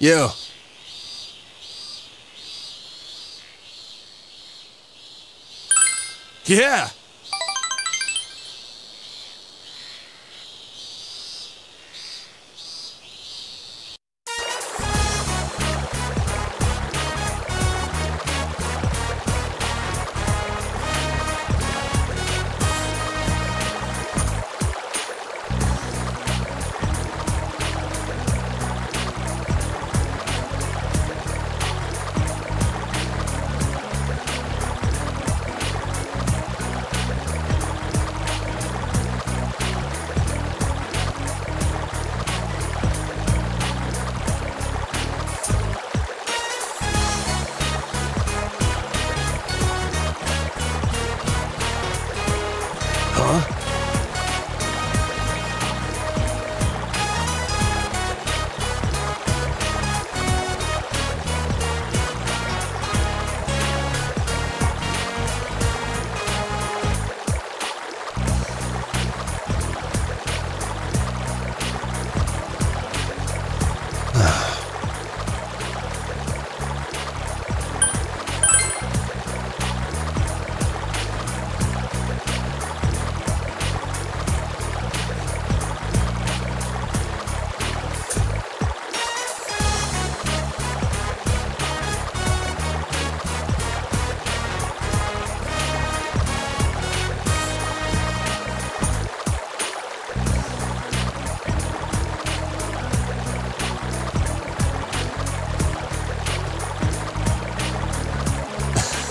Yeah. Yeah.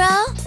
bro?